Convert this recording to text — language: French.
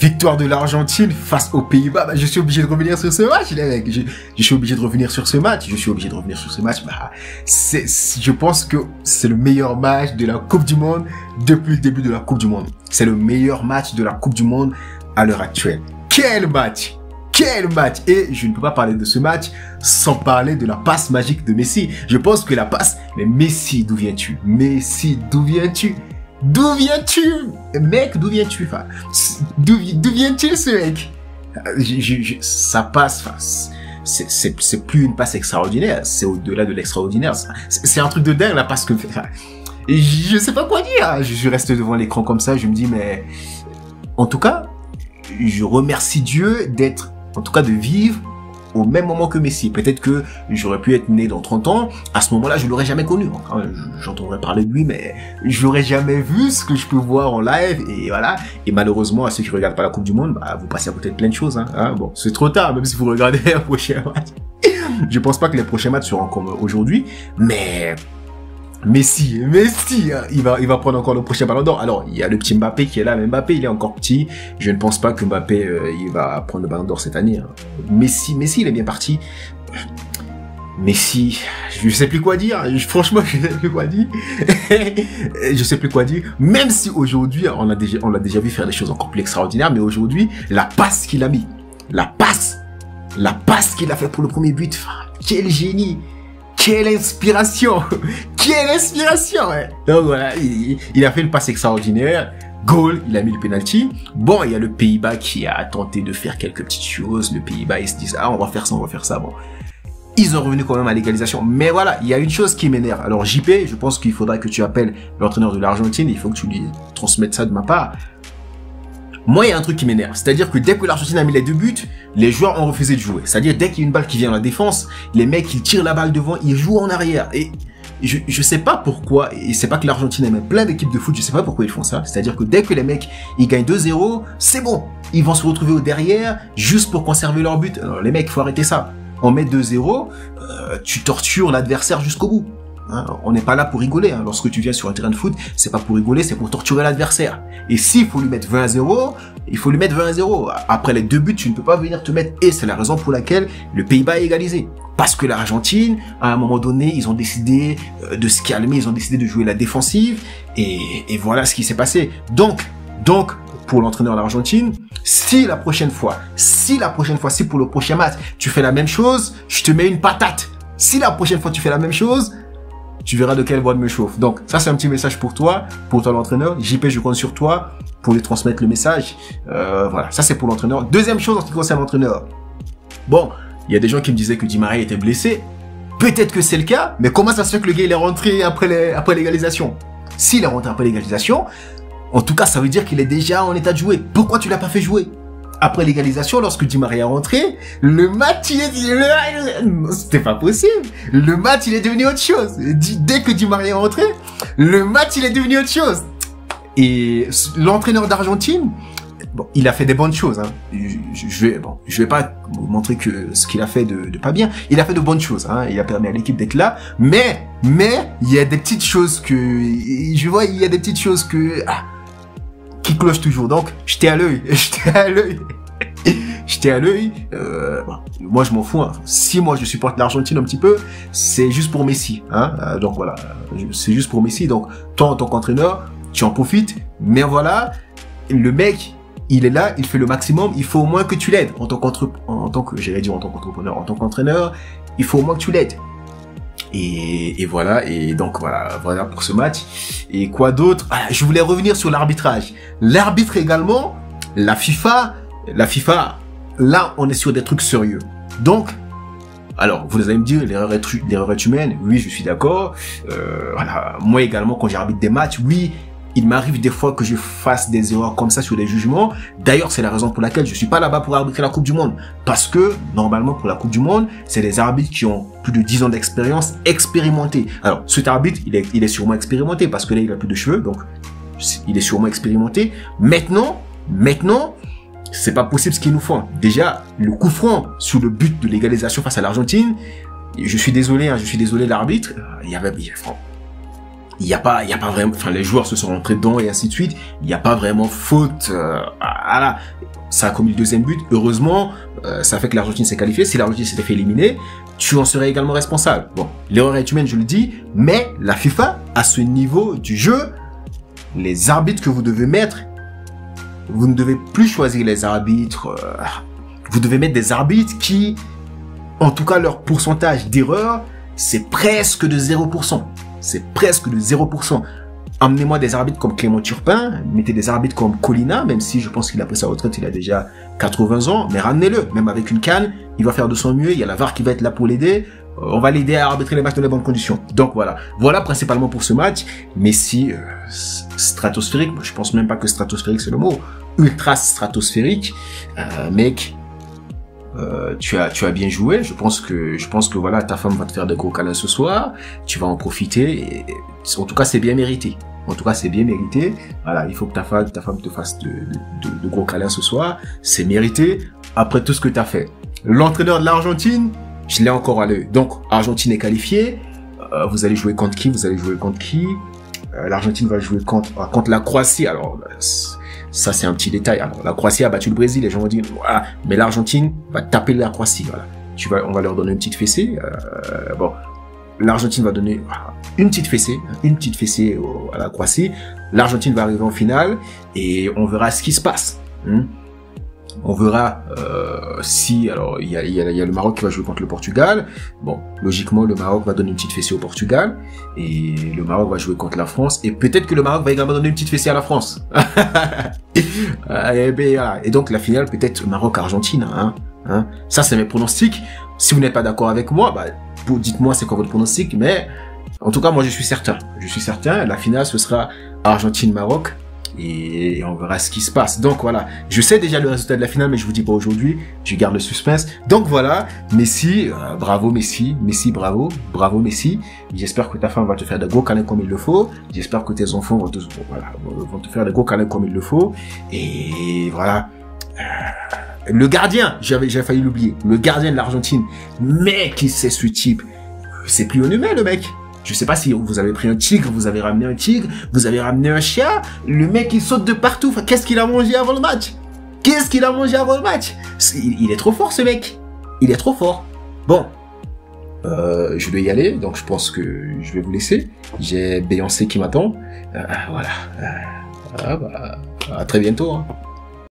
victoire de l'Argentine face aux Pays-Bas. Bah, je suis obligé de revenir sur ce match, les mecs. Je, suis obligé de revenir sur ce match. Je suis obligé de revenir sur ce match. Bah, c'est, je pense que c'est le meilleur match de la Coupe du Monde depuis le début de la Coupe du Monde. C'est le meilleur match de la Coupe du Monde à l'heure actuelle. Quel match! Quel match Et je ne peux pas parler de ce match sans parler de la passe magique de Messi. Je pense que la passe... Mais Messi, d'où viens-tu? Messi, d'où viens-tu? D'où viens-tu? Mec, d'où viens-tu? Enfin, D'où viens-tu ce mec? Je, Ça passe... C'est plus une passe extraordinaire, c'est au-delà de l'extraordinaire. C'est un truc de dingue la passe que... Enfin, je sais pas quoi dire. Je reste devant l'écran comme ça, je me dis mais... En tout cas, je remercie Dieu d'être en tout cas de vivre au même moment que Messi. Peut-être que j'aurais pu être né dans 30 ans, à ce moment-là, je l'aurais jamais connu. J'entendrais parler de lui, mais je l'aurais jamais vu ce que je peux voir en live, et voilà. Et malheureusement, à ceux qui regardent pas la Coupe du Monde, bah, vous passez à côté de plein de choses. Hein. hein. bon, c'est trop tard, même si vous regardez un prochain match. je pense pas que les prochains matchs seront comme aujourd'hui, mais Messi, Messi, hein, il va, il va prendre encore le prochain ballon d'or. Alors, il y a le petit Mbappé qui est là, mais Mbappé, il est encore petit. Je ne pense pas que Mbappé, euh, il va prendre le ballon d'or cette année. Hein. Messi, Messi, il est bien parti. Messi, je sais plus quoi dire. Franchement, je sais plus quoi dire. je sais plus quoi dire. Même si aujourd'hui, on déjà, on l'a déjà vu faire des choses encore plus extraordinaires, mais aujourd'hui, la passe qu'il a mis, la passe, la passe qu'il a fait pour le premier but, quel génie! Quelle inspiration Quelle inspiration Donc voilà, il, a fait une passe extraordinaire. Goal, il a mis le penalty. Bon, il y a le Pays-Bas qui a tenté de faire quelques petites choses. Le Pays-Bas, ils se disent, ah, on va faire ça, on va faire ça. Bon. Ils ont revenu quand même à l'égalisation. Mais voilà, il y a une chose qui m'énerve. Alors JP, je pense qu'il faudra que tu appelles l'entraîneur de l'Argentine. Il faut que tu lui transmettes ça de ma part. Moi, il y a un truc qui m'énerve. C'est-à-dire que dès que l'Argentine a mis les deux buts, les joueurs ont refusé de jouer. C'est-à-dire dès qu'il y a une balle qui vient dans la défense, les mecs, ils tirent la balle devant, ils jouent en arrière. Et je, je sais pas pourquoi, et c'est pas que l'Argentine aime plein d'équipes de foot, je sais pas pourquoi ils font ça. C'est-à-dire que dès que les mecs, ils gagnent 2-0, c'est bon. Ils vont se retrouver au derrière, juste pour conserver leur but. Alors les mecs, faut arrêter ça. On met 2-0, euh, tu tortures l'adversaire jusqu'au bout. Hein, on n'est pas là pour rigoler. Hein. Lorsque tu viens sur un terrain de foot, c'est pas pour rigoler, c'est pour torturer l'adversaire. Et s'il faut lui mettre 20 à 0, il faut lui mettre 20 à 0. Après les deux buts, tu ne peux pas venir te mettre. Et c'est la raison pour laquelle le Pays-Bas est égalisé. Parce que l'Argentine, à un moment donné, ils ont décidé euh, de se calmer, ils ont décidé de jouer la défensive. Et, voilà ce qui s'est passé. Donc, donc, pour l'entraîneur de l'Argentine, si la prochaine fois, si la prochaine fois, si pour le prochain match, tu fais la même chose, je te mets une patate. Si la prochaine fois tu fais la même chose, tu verras de quelle voie de me chauffe. Donc ça c'est un petit message pour toi, pour toi l'entraîneur. JP, je compte sur toi pour lui transmettre le message. Euh, voilà, ça c'est pour l'entraîneur. Deuxième chose en ce qui concerne l'entraîneur. Bon, il y a des gens qui me disaient que Di était blessé. Peut-être que c'est le cas, mais comment ça se fait que le gars il est rentré après après l'égalisation? S'il est rentré après l'égalisation, en tout cas ça veut dire qu'il est déjà en état de jouer. Pourquoi tu l'as pas fait jouer? Après l'égalisation, lorsque Di Maria est rentré, le match, il est, c'était pas possible. Le match, il est devenu autre chose. Dès que Di Maria est rentré, le match, il est devenu autre chose. Et l'entraîneur d'Argentine, bon, il a fait des bonnes choses. Hein. Je, je, vais, bon, je vais pas vous montrer que ce qu'il a fait de, pas bien. Il a fait de bonnes choses. Hein. Il a permis à l'équipe d'être là. Mais, mais, il y a des petites choses que, je vois, il y a des petites choses que, ah, cloche toujours. Donc, j'étais à l'œil, j'étais à l'œil. j'étais à l'œil. Euh, moi, je m'en fous. Hein. Si moi, je supporte l'Argentine un petit peu, c'est juste pour Messi. Hein. Euh, donc voilà, c'est juste pour Messi. Donc, toi, en tant qu'entraîneur, tu en profites. Mais voilà, le mec, il est là, il fait le maximum. Il faut au moins que tu l'aides en tant qu'entrepreneur, en tant qu'entrepreneur, en tant qu'entraîneur. Il faut au moins que tu l'aides. Et, voilà, et donc voilà, voilà pour ce match. Et quoi d'autre? Ah, Je voulais revenir sur l'arbitrage. L'arbitre également, la FIFA, la FIFA, là on est sur des trucs sérieux. Donc, alors vous allez me dire, l'erreur est, est humaine, oui je suis d'accord. Euh, voilà, moi également quand j'arbitre des matchs, oui il m'arrive des fois que je fasse des erreurs comme ça sur des jugements. D'ailleurs, c'est la raison pour laquelle je suis pas là-bas pour arbitrer la Coupe du Monde. Parce que, normalement, pour la Coupe du Monde, c'est des arbitres qui ont plus de 10 ans d'expérience expérimentés. Alors, cet arbitre, il est, il est sûrement expérimenté parce que là, il a plus de cheveux, donc, il est sûrement expérimenté. Maintenant, maintenant, c'est pas possible ce qu'ils nous font. Déjà, le coup franc sur le but de l'égalisation face à l'Argentine, je suis désolé, hein, je suis désolé l'arbitre, il y avait, il n'y a pas, il y a pas vraiment, enfin les joueurs se sont rentrés dedans et ainsi de suite. Il n'y a pas vraiment faute. Euh, ça a commis le deuxième but. Heureusement, euh, ça fait que l'Argentine s'est qualifiée. Si l'Argentine s'était fait éliminer, tu en serais également responsable. Bon, l'erreur est humaine, je le dis, mais la FIFA, à ce niveau du jeu, les arbitres que vous devez mettre, vous ne devez plus choisir les arbitres. Euh, vous devez mettre des arbitres qui, en tout cas, leur pourcentage d'erreur, c'est presque de 0%. C'est presque de 0%. Amenez-moi des arbitres comme Clément Turpin, mettez des arbitres comme Colina, même si je pense qu'il a pris sa retraite, il a déjà 80 ans, mais ramenez-le, même avec une canne, il va faire de son mieux, il y a la VAR qui va être là pour l'aider, euh, on va l'aider à arbitrer les matchs dans les bonnes conditions. Donc voilà, voilà principalement pour ce match. Messi, euh, stratosphérique, je pense même pas que stratosphérique c'est le mot, ultra stratosphérique, euh, mec. Euh, tu as tu as bien joué. Je pense que je pense que voilà ta femme va te faire des gros câlins ce soir. Tu vas en profiter. En tout cas c'est bien mérité. En tout cas, c'est bien mérité. Voilà, il faut que ta femme, ta femme te fasse de, de, de gros câlins ce soir. C'est mérité. Après tout ce que tu as fait. L'entraîneur de l'Argentine, je l'ai encore à l'œil. Donc, Argentine est qualifiée. Euh, vous allez jouer contre qui? Vous allez jouer contre qui? Euh, L'Argentine va jouer contre, contre la Croatie. Alors, ça c'est un petit détail. Alors, la Croatie a battu le Brésil. Les gens vont dire, mais l'Argentine va taper la Croatie. Tu vas, on va leur donner une petite fessée. Euh, bon, l'Argentine va donner une petite fessée, une petite fessée à la Croatie. L'Argentine va arriver en finale et on verra ce qui se passe. Hein. On verra euh, si alors il y a, y, a, y a, le Maroc qui va jouer contre le Portugal. Bon, logiquement le Maroc va donner une petite fessée au Portugal et le Maroc va jouer contre la France et peut-être que le Maroc va également donner une petite fessée à la France. et, ben, voilà. et donc la finale peut-être Maroc-Argentine. Hein, hein. Ça c'est mes pronostics. Si vous n'êtes pas d'accord avec moi, bah, dites-moi c'est quoi votre pronostic. Mais en tout cas moi je suis certain. Je suis certain. La finale ce sera Argentine-Maroc et on verra ce qui se passe. Donc voilà, je sais déjà le résultat de la finale, mais je vous dis pas aujourd'hui, je garde le suspense. Donc voilà, Messi, euh, bravo Messi, Messi bravo, bravo Messi. J'espère que ta femme va te faire de gros câlins comme il le faut. J'espère que tes enfants vont te, faire de gros câlins comme il le faut. Et voilà. Euh, le gardien, j'avais j'ai failli l'oublier, le gardien de l'Argentine, mec, qui c'est ce type? C'est plus un humain le mec. Je sais pas si vous avez pris un tigre, vous avez ramené un tigre, vous avez ramené un chien. Le mec, il saute de partout. Qu'est-ce qu'il a mangé avant le match? Qu'est-ce qu'il a mangé avant le match? Il, est trop fort, ce mec. Il est trop fort. Bon. Euh, je vais y aller, donc je pense que je vais vous laisser. J'ai Beyoncé qui m'attend. Euh, voilà. Euh, ah bah, à très bientôt. Hein.